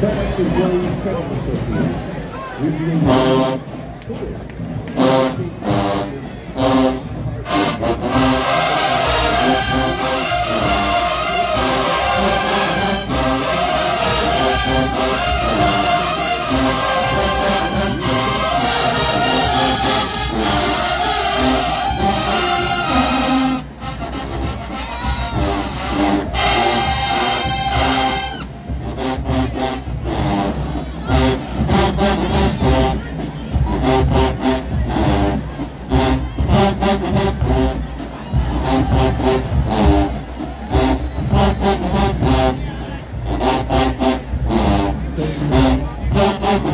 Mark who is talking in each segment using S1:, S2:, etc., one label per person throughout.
S1: FedEx Employees Credit Association. Regional Four.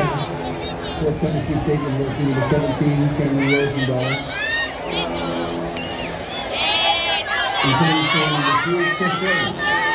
S1: For Tennessee State University, number 17, Cameron Rosendahl. Including number three, Chris.